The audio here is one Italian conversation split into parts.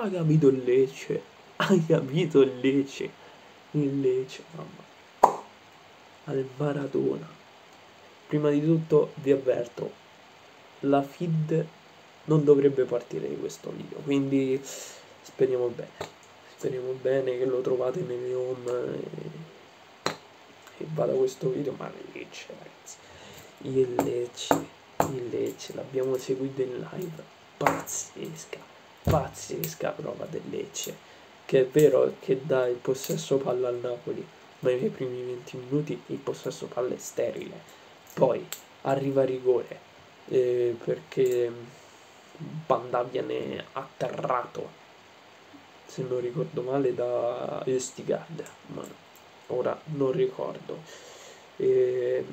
hai capito il Lecce, hai capito il Lecce, il Lecce, mamma, al Maradona. Prima di tutto vi avverto, la feed non dovrebbe partire di questo video, quindi speriamo bene, speriamo bene che lo trovate nelle home e, e vada questo video, ma il Lecce ragazzi, il Lecce il Lecce, l'abbiamo seguito in live, pazzesca, pazzesca prova del Lecce, che è vero che dà il possesso palla al Napoli, ma nei primi 20 minuti il possesso palla è sterile, poi arriva rigore, eh, perché Banda viene atterrato, se non ricordo male, da Estigard, ma ora non ricordo. Eh,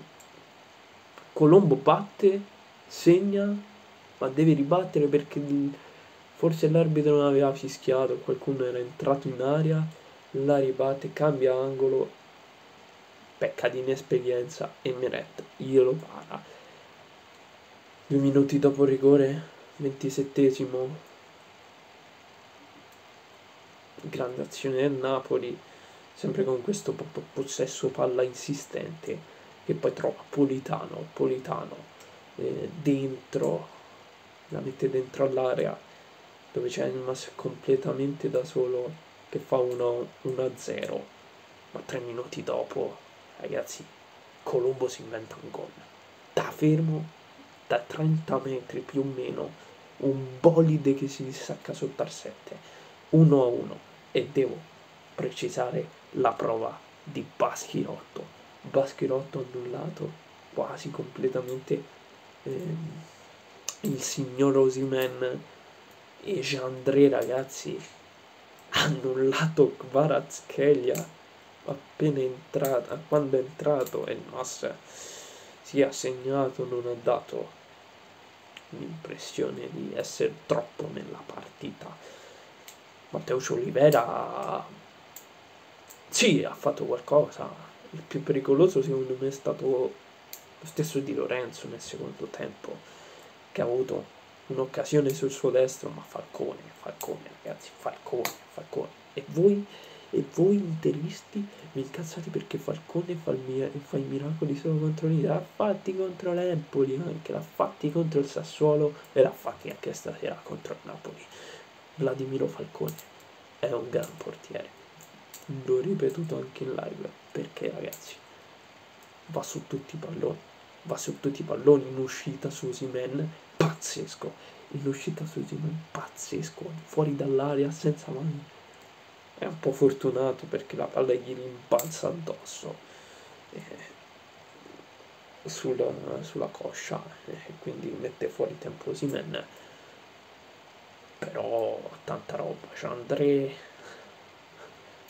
Colombo batte segna, ma deve ribattere perché forse l'arbitro non aveva fischiato, qualcuno era entrato in aria, la ribatte, cambia angolo, pecca di inesperienza e Meret glielo para. Due minuti dopo rigore, 27 grande azione del Napoli, sempre con questo possesso palla insistente, che poi trova Politano, Politano eh, dentro, la mette dentro all'area dove c'è Elmas completamente da solo che fa 1-0, ma tre minuti dopo, ragazzi, Colombo si inventa un gol. Da fermo, da 30 metri più o meno, un bolide che si distacca al 7, 1-1 e devo precisare la prova di Baschirotto. Baschirotto annullato quasi completamente eh, il signor Osimen e Jandre ragazzi hanno annullato Kvaratskhelia appena entrato quando è entrato e il Massa si è segnato non ha dato l'impressione di essere troppo nella partita. Matteo Olivera sì ha fatto qualcosa. Il più pericoloso secondo me è stato lo stesso di Lorenzo nel secondo tempo, che ha avuto un'occasione sul suo destro, ma Falcone, Falcone ragazzi, Falcone, Falcone. E voi, e voi interisti vi incazzate perché Falcone fa, il, fa i miracoli solo contro l'Italia, l'ha fatti contro l'Empoli anche, l'ha fatti contro il Sassuolo e l'ha fatti anche stasera contro il Napoli. Vladimiro Falcone è un gran portiere. L'ho ripetuto anche in live perché ragazzi va su tutti i palloni va su tutti i palloni in uscita su Simen, pazzesco, in uscita su Simen, pazzesco, fuori dall'aria senza mani. È un po' fortunato perché la palla gli rimbalza addosso eh, sulla, sulla, coscia e eh, quindi mette fuori tempo Simen. Però tanta roba, c'è André,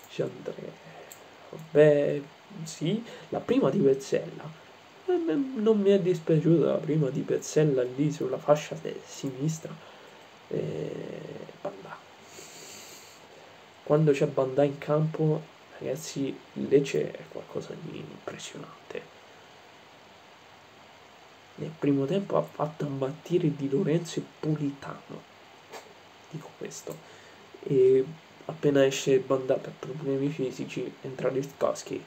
c'è André, vabbè, sì, la prima di Vezzella non mi è dispiaciuta la prima di Pezzella lì sulla fascia sinistra e Bandà. Quando c'è Bandà in campo ragazzi Lecce è qualcosa di impressionante. Nel primo tempo ha fatto ammattire Di Lorenzo e Politano. Dico questo. E appena esce Bandà per problemi fisici entra Liskowski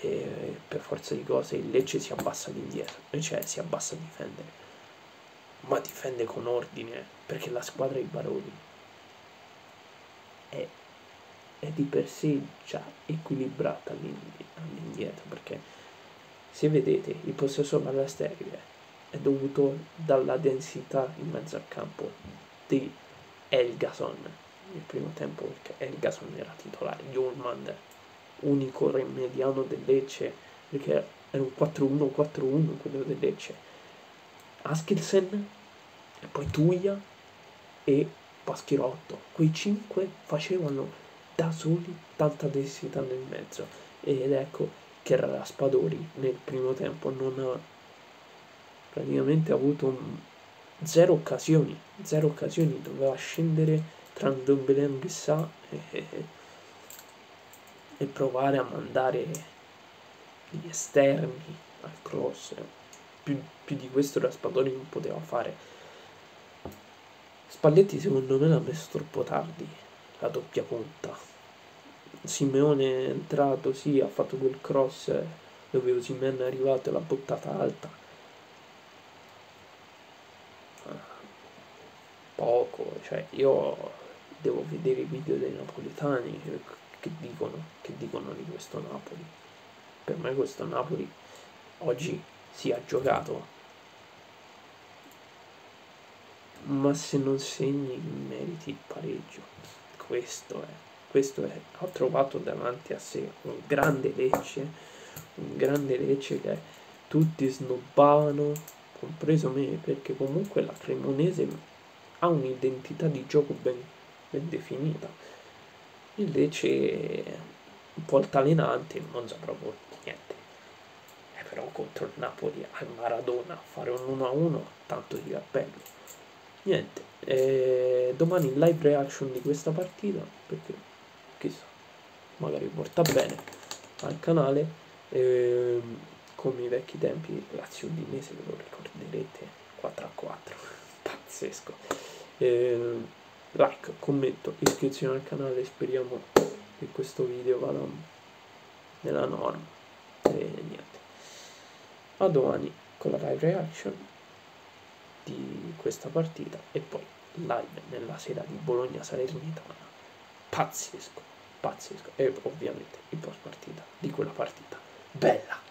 e per forza di cose il Lecce si abbassa all'indietro, cioè si abbassa a difendere, ma difende con ordine perché la squadra dei Baroni. È, è di per sé già equilibrata all'indietro perché se vedete il possesso palla sterile è dovuto dalla densità in mezzo al campo di Elgason. Nel primo tempo perché Elgason era titolare, Jurmand unico remediano del Lecce, perché era un 4-1-4-1 quello del Lecce. Askilsen, e poi Tuia e Paschirotto. Quei cinque facevano da soli tanta densità nel mezzo. Ed ecco che Raspadori nel primo tempo non ha praticamente avuto zero occasioni, zero occasioni, doveva scendere tra Ndombele e, e, e provare a mandare gli esterni al cross più, più di questo Raspadori non poteva fare Spalletti secondo me l'ha messo troppo tardi, la doppia punta. Simeone è entrato, sì, ha fatto quel cross dove Osimen è arrivato e l'ha buttata alta. Poco, cioè io devo vedere i video dei napoletani che, dicono, che dicono di questo Napoli. Per me questo Napoli oggi si è giocato ma se non segni meriti il pareggio questo è questo è ho trovato davanti a sé un grande Lecce un grande Lecce che tutti snobbavano compreso me perché comunque la Cremonese ha un'identità di gioco ben, ben definita il Lecce un po' altalenante non sa proprio niente. E però contro il Napoli al Maradona fare un 1-1 tanto di cappello niente eh, domani live reaction di questa partita perché chissà magari porta bene al canale. Eh, come i vecchi tempi Lazio Udinese ve lo ricorderete 4 a 4 pazzesco. Eh, like commento iscrizione al canale speriamo che questo video vada nella norma. E niente. A domani con la live reaction di questa partita e poi live nella sera di Bologna Salernitana. Pazzesco pazzesco. E ovviamente il post partita di quella partita. Bella